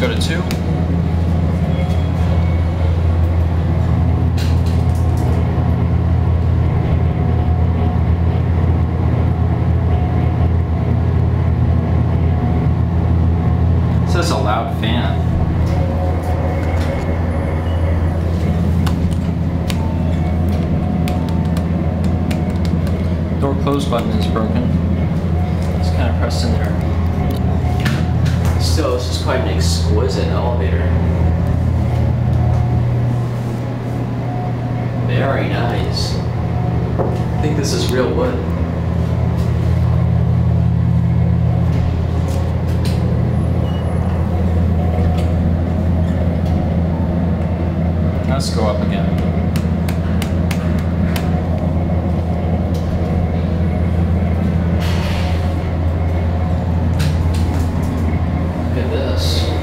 bit too. It says a loud fan. Door close button is broken. It's kind of pressed in there. Quite an exquisite elevator. Very nice. I think this is real wood. Let's go up again. this.